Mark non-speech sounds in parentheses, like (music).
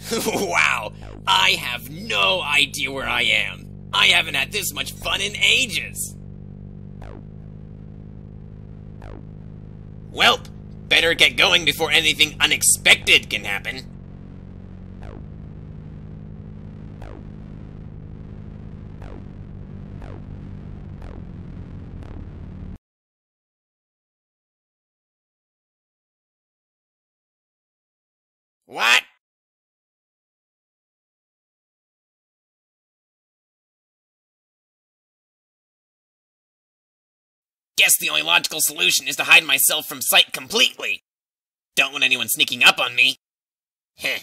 (laughs) wow, I have no idea where I am. I haven't had this much fun in ages. Welp, better get going before anything unexpected can happen. Guess the only logical solution is to hide myself from sight completely. Don't want anyone sneaking up on me. Heh.